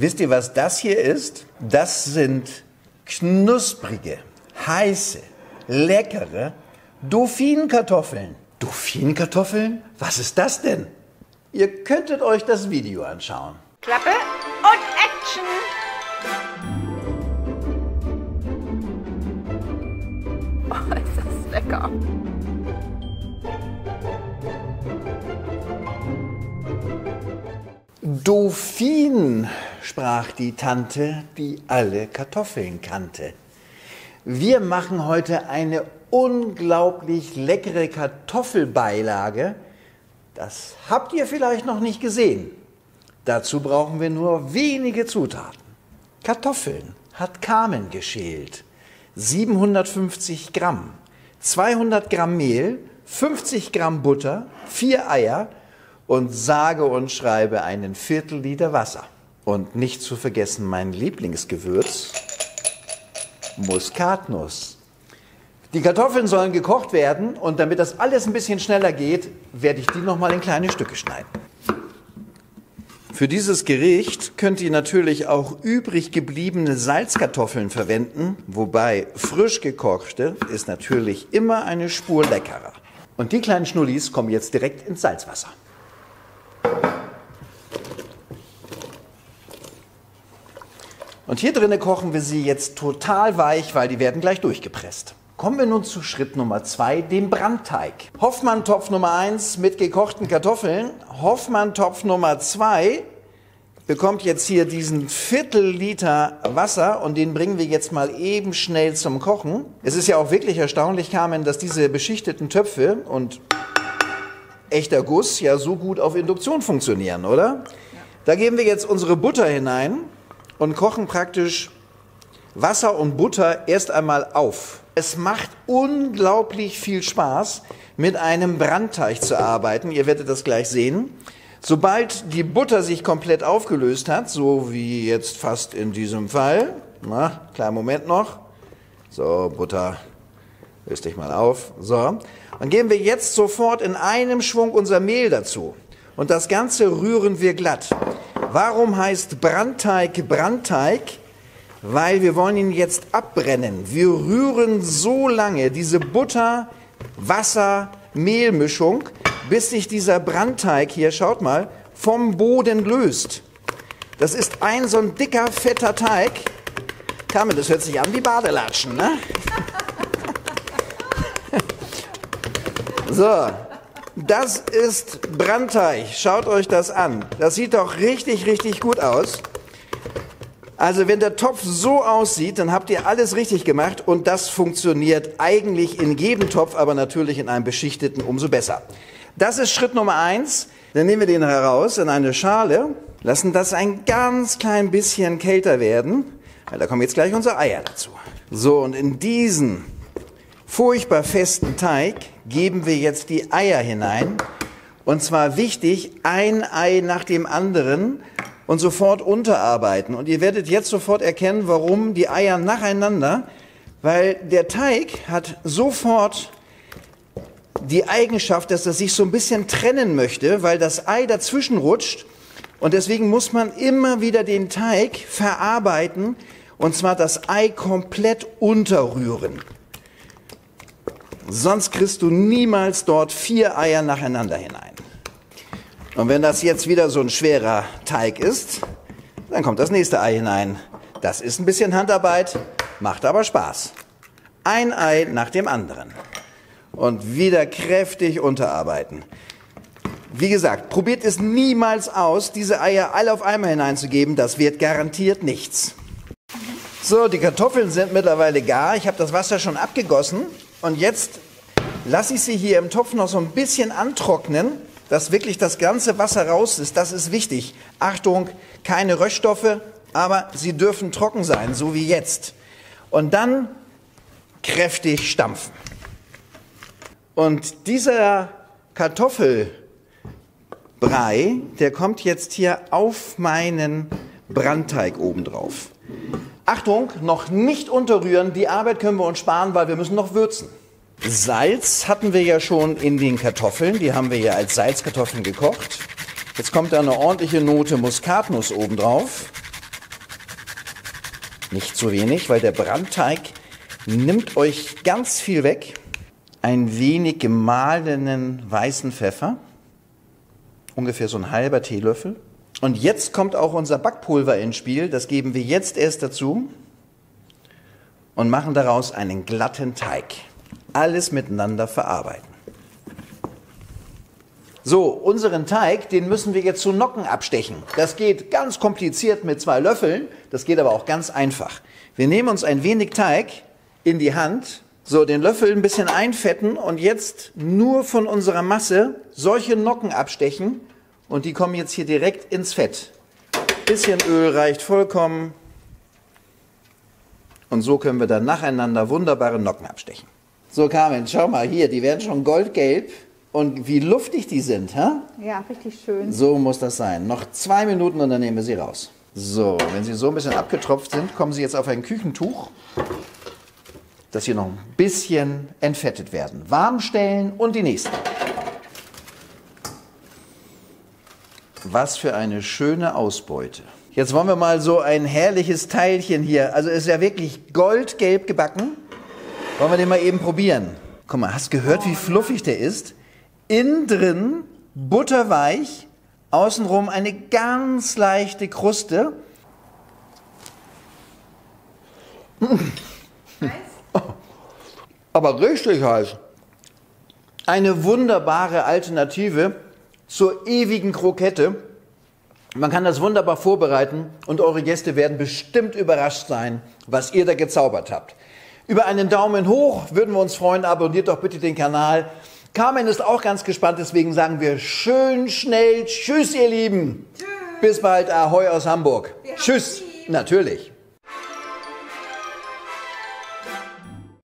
Wisst ihr, was das hier ist? Das sind knusprige, heiße, leckere Dauphinenkartoffeln. Dauphinenkartoffeln? Was ist das denn? Ihr könntet euch das Video anschauen. Klappe und Action! Oh, ist das lecker. Dauphin, sprach die Tante, die alle Kartoffeln kannte. Wir machen heute eine unglaublich leckere Kartoffelbeilage. Das habt ihr vielleicht noch nicht gesehen. Dazu brauchen wir nur wenige Zutaten. Kartoffeln hat Carmen geschält. 750 Gramm, 200 Gramm Mehl, 50 Gramm Butter, 4 Eier und sage und schreibe einen Viertel Liter Wasser. Und nicht zu vergessen mein Lieblingsgewürz, Muskatnuss. Die Kartoffeln sollen gekocht werden und damit das alles ein bisschen schneller geht, werde ich die nochmal in kleine Stücke schneiden. Für dieses Gericht könnt ihr natürlich auch übrig gebliebene Salzkartoffeln verwenden, wobei frisch gekochte ist natürlich immer eine Spur leckerer. Und die kleinen Schnullis kommen jetzt direkt ins Salzwasser. Und hier drinnen kochen wir sie jetzt total weich, weil die werden gleich durchgepresst. Kommen wir nun zu Schritt Nummer zwei, dem Brandteig. Hoffmann-Topf Nummer eins mit gekochten Kartoffeln. Hoffmann-Topf Nummer zwei bekommt jetzt hier diesen Viertel Liter Wasser und den bringen wir jetzt mal eben schnell zum Kochen. Es ist ja auch wirklich erstaunlich, Carmen, dass diese beschichteten Töpfe und echter Guss ja so gut auf Induktion funktionieren, oder? Ja. Da geben wir jetzt unsere Butter hinein und kochen praktisch Wasser und Butter erst einmal auf. Es macht unglaublich viel Spaß, mit einem Brandteig zu arbeiten. Ihr werdet das gleich sehen. Sobald die Butter sich komplett aufgelöst hat, so wie jetzt fast in diesem Fall, na, kleinen Moment noch. So, Butter, löst dich mal auf. So, dann geben wir jetzt sofort in einem Schwung unser Mehl dazu. Und das Ganze rühren wir glatt. Warum heißt Brandteig Brandteig? Weil wir wollen ihn jetzt abbrennen. Wir rühren so lange diese Butter, Wasser, Mehlmischung, bis sich dieser Brandteig hier, schaut mal, vom Boden löst. Das ist ein so ein dicker, fetter Teig. Carmen, das hört sich an wie Badelatschen, ne? so, das ist Brandteig. Schaut euch das an. Das sieht doch richtig, richtig gut aus. Also wenn der Topf so aussieht, dann habt ihr alles richtig gemacht und das funktioniert eigentlich in jedem Topf, aber natürlich in einem beschichteten umso besser. Das ist Schritt Nummer eins. Dann nehmen wir den heraus in eine Schale, lassen das ein ganz klein bisschen kälter werden. Da kommen jetzt gleich unsere Eier dazu. So, und in diesen furchtbar festen Teig geben wir jetzt die Eier hinein. Und zwar wichtig, ein Ei nach dem anderen und sofort unterarbeiten. Und ihr werdet jetzt sofort erkennen, warum die Eier nacheinander, weil der Teig hat sofort die Eigenschaft, dass er sich so ein bisschen trennen möchte, weil das Ei dazwischen rutscht. Und deswegen muss man immer wieder den Teig verarbeiten und zwar das Ei komplett unterrühren. Sonst kriegst du niemals dort vier Eier nacheinander hinein. Und wenn das jetzt wieder so ein schwerer Teig ist, dann kommt das nächste Ei hinein. Das ist ein bisschen Handarbeit, macht aber Spaß. Ein Ei nach dem anderen. Und wieder kräftig unterarbeiten. Wie gesagt, probiert es niemals aus, diese Eier alle auf einmal hineinzugeben. Das wird garantiert nichts. So, die Kartoffeln sind mittlerweile gar. Ich habe das Wasser schon abgegossen. Und jetzt lasse ich sie hier im Topf noch so ein bisschen antrocknen dass wirklich das ganze Wasser raus ist, das ist wichtig. Achtung, keine Röststoffe, aber sie dürfen trocken sein, so wie jetzt. Und dann kräftig stampfen. Und dieser Kartoffelbrei, der kommt jetzt hier auf meinen Brandteig obendrauf. Achtung, noch nicht unterrühren, die Arbeit können wir uns sparen, weil wir müssen noch würzen. Salz hatten wir ja schon in den Kartoffeln, die haben wir ja als Salzkartoffeln gekocht. Jetzt kommt da eine ordentliche Note Muskatnuss obendrauf. Nicht zu wenig, weil der Brandteig nimmt euch ganz viel weg. Ein wenig gemahlenen weißen Pfeffer, ungefähr so ein halber Teelöffel. Und jetzt kommt auch unser Backpulver ins Spiel. Das geben wir jetzt erst dazu und machen daraus einen glatten Teig. Alles miteinander verarbeiten. So, unseren Teig, den müssen wir jetzt zu Nocken abstechen. Das geht ganz kompliziert mit zwei Löffeln, das geht aber auch ganz einfach. Wir nehmen uns ein wenig Teig in die Hand, so den Löffel ein bisschen einfetten und jetzt nur von unserer Masse solche Nocken abstechen und die kommen jetzt hier direkt ins Fett. Bisschen Öl reicht vollkommen und so können wir dann nacheinander wunderbare Nocken abstechen. So Carmen, schau mal hier, die werden schon goldgelb. Und wie luftig die sind, hä? Ja, richtig schön. So muss das sein. Noch zwei Minuten und dann nehmen wir sie raus. So, wenn sie so ein bisschen abgetropft sind, kommen sie jetzt auf ein Küchentuch, dass sie noch ein bisschen entfettet werden. Warm stellen und die nächsten. Was für eine schöne Ausbeute. Jetzt wollen wir mal so ein herrliches Teilchen hier. Also ist ja wirklich goldgelb gebacken. Wollen wir den mal eben probieren? Guck mal, hast gehört, wie fluffig der ist? Innen drin butterweich, außenrum eine ganz leichte Kruste. Aber richtig heiß. Eine wunderbare Alternative zur ewigen Krokette. Man kann das wunderbar vorbereiten und eure Gäste werden bestimmt überrascht sein, was ihr da gezaubert habt. Über einen Daumen hoch würden wir uns freuen. Abonniert doch bitte den Kanal. Carmen ist auch ganz gespannt, deswegen sagen wir schön schnell Tschüss, ihr Lieben. Tschüss. Bis bald, Ahoi aus Hamburg. Tschüss. Natürlich.